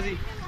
así.